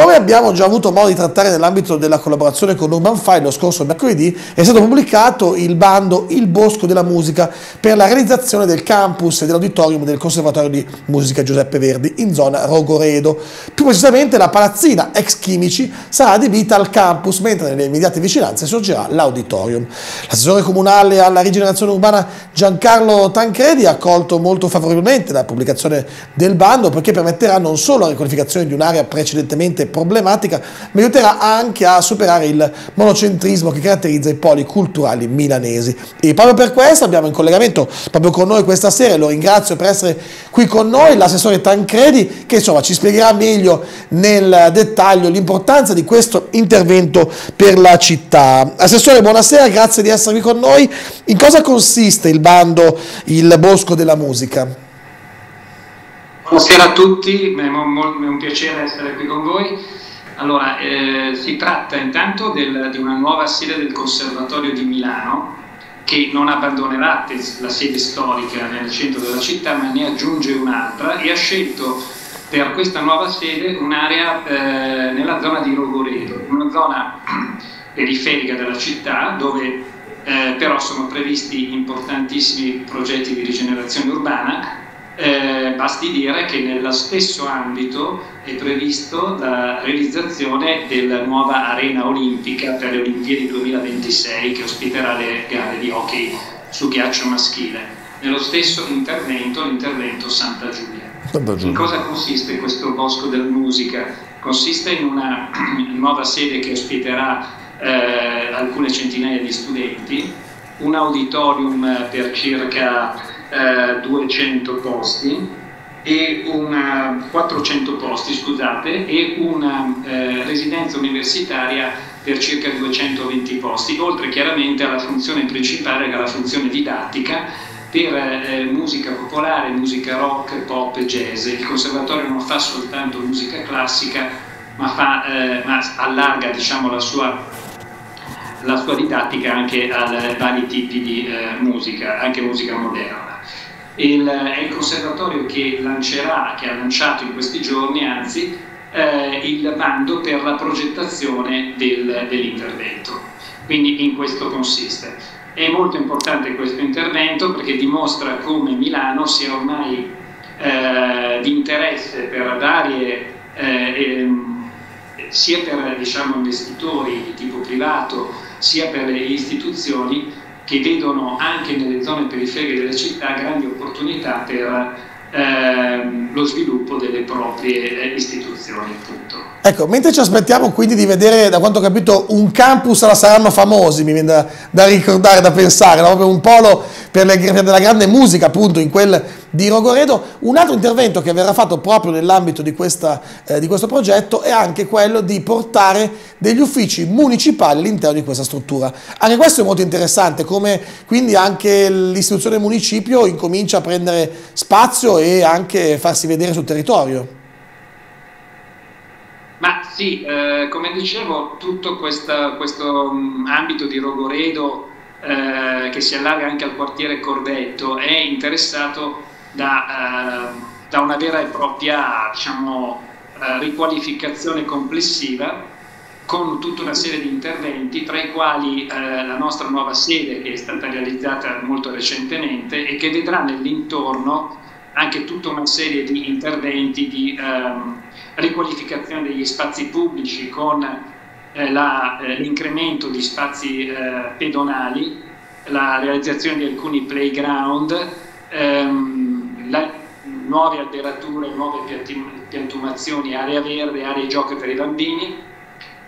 Come abbiamo già avuto modo di trattare nell'ambito della collaborazione con Urban File lo scorso mercoledì, è stato pubblicato il bando Il Bosco della Musica per la realizzazione del campus e dell'auditorium del Conservatorio di Musica Giuseppe Verdi in zona Rogoredo. Più precisamente la palazzina ex chimici sarà adibita al campus, mentre nelle immediate vicinanze sorgerà l'auditorium. L'assessore comunale alla rigenerazione urbana Giancarlo Tancredi ha accolto molto favorevolmente la pubblicazione del bando perché permetterà non solo la riqualificazione di un'area precedentemente problematica, ma aiuterà anche a superare il monocentrismo che caratterizza i poli culturali milanesi. E proprio per questo abbiamo in collegamento proprio con noi questa sera, lo ringrazio per essere qui con noi, l'assessore Tancredi, che insomma ci spiegherà meglio nel dettaglio l'importanza di questo intervento per la città. Assessore, buonasera, grazie di essere con noi. In cosa consiste il bando Il Bosco della Musica? Buonasera a tutti, è un piacere essere qui con voi. Allora, eh, si tratta intanto del, di una nuova sede del Conservatorio di Milano che non abbandonerà la sede storica nel centro della città ma ne aggiunge un'altra e ha scelto per questa nuova sede un'area eh, nella zona di Rogoredo, una zona periferica della città dove eh, però sono previsti importantissimi progetti di rigenerazione urbana eh, basti dire che nello stesso ambito è previsto la realizzazione della nuova arena olimpica per le Olimpiadi 2026 che ospiterà le gare di hockey su ghiaccio maschile. Nello stesso intervento, l'intervento Santa Giulia. In cosa consiste questo Bosco della Musica? Consiste in una nuova sede che ospiterà eh, alcune centinaia di studenti, un auditorium per circa eh, 200 posti e una, 400 posti scusate, e una eh, residenza universitaria per circa 220 posti, oltre chiaramente alla funzione principale che è la funzione didattica per eh, musica popolare, musica rock, pop e jazz. Il conservatorio non fa soltanto musica classica, ma, fa, eh, ma allarga diciamo, la, sua, la, sua, didattica anche a vari tipi di eh, musica, anche musica moderna il, è il conservatorio che lancerà, che ha lanciato in questi giorni, anzi, eh, il bando per la progettazione del, dell'intervento. Quindi in questo consiste. È molto importante questo intervento perché dimostra come Milano sia ormai eh, di interesse per varie, eh, sia per diciamo, investitori di tipo privato, sia per le istituzioni, che vedono anche nelle zone periferiche delle città grandi opportunità per ehm, lo sviluppo delle proprie eh, istituzioni. Appunto. Ecco, mentre ci aspettiamo quindi di vedere, da quanto ho capito, un campus alla Saranno famosi, mi viene da, da ricordare, da pensare, proprio un polo per, le, per la grande musica appunto in quel di Rogoredo. Un altro intervento che verrà fatto proprio nell'ambito di, eh, di, questo progetto è anche quello di portare degli uffici municipali all'interno di questa struttura. Anche questo è molto interessante, come quindi anche l'istituzione municipio incomincia a prendere spazio e anche farsi vedere sul territorio. Ma sì, eh, come dicevo, tutto questa, questo um, ambito di Rogoredo eh, che si allarga anche al quartiere Corvetto è interessato da, eh, da una vera e propria diciamo, eh, riqualificazione complessiva con tutta una serie di interventi, tra i quali eh, la nostra nuova sede che è stata realizzata molto recentemente e che vedrà nell'intorno anche tutta una serie di interventi di ehm, riqualificazione degli spazi pubblici con eh, eh, l'incremento di spazi eh, pedonali, la realizzazione di alcuni playground, ehm, la, nuove alberature, nuove piantumazioni, area verde, aree gioco per i bambini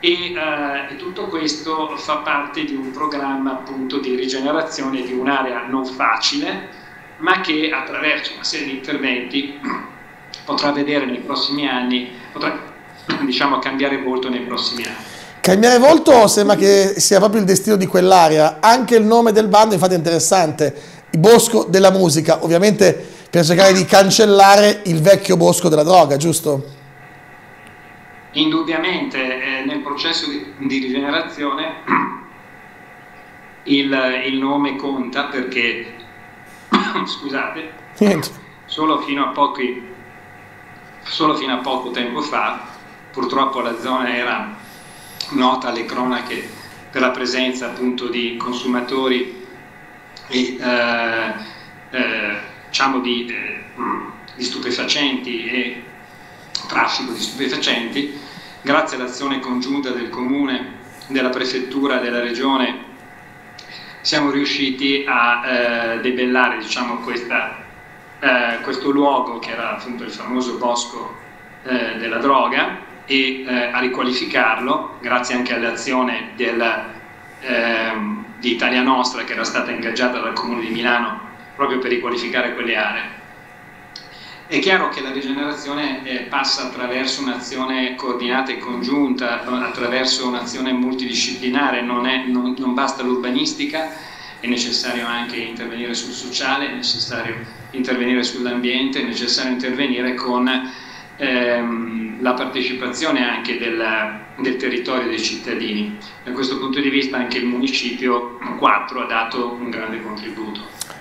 e, eh, tutto questo fa parte di un programma appunto di rigenerazione di un'area non facile ma che attraverso una serie di interventi potrà vedere nei prossimi anni, potrà diciamo cambiare volto nei prossimi anni. Cambiare volto sembra che sia proprio il destino di quell'area, anche il nome del bando infatti è interessante, il Bosco della Musica, ovviamente per cercare di cancellare il vecchio bosco della droga, giusto? Indubbiamente eh, nel processo di, di rigenerazione il, il, nome conta perché, scusate. Solo, fino a pochi, solo fino a poco tempo fa purtroppo la zona era nota alle cronache per la presenza appunto di consumatori e eh, eh, diciamo di, eh, di stupefacenti e traffico di stupefacenti, grazie all'azione congiunta del comune, della prefettura della regione siamo riusciti a eh, debellare diciamo, questa, eh, questo luogo che era appunto il famoso bosco eh, della droga e eh, a riqualificarlo grazie anche all'azione del, ehm, di Italia Nostra che era stata ingaggiata dal Comune di Milano proprio per riqualificare quelle aree. È chiaro che la rigenerazione eh, passa attraverso un'azione coordinata e congiunta, attraverso un'azione multidisciplinare, non, è, non, non basta l'urbanistica, è necessario anche intervenire sul sociale, è necessario intervenire sull'ambiente, è necessario intervenire con ehm, la partecipazione anche del, del, territorio dei cittadini. Da questo punto di vista anche il municipio 4 ha dato un grande contributo.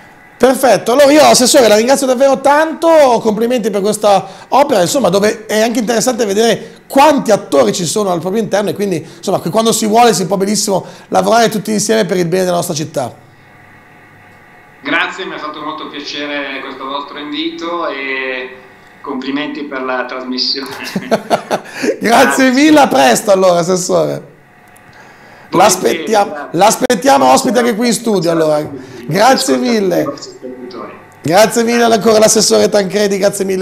Perfetto, allora io Assessore la ringrazio davvero tanto, complimenti per questa opera, insomma dove è anche interessante vedere quanti attori ci sono al proprio interno e quindi insomma quando si vuole si può benissimo lavorare tutti insieme per il bene della nostra città. Grazie, mi ha fatto molto piacere questo vostro invito e complimenti per la trasmissione. Grazie mille, a presto allora Assessore. L'aspettiamo, l'aspettiamo ospite anche qui in studio allora. Grazie mille. Grazie mille ancora l'assessore Tancredi, grazie mille.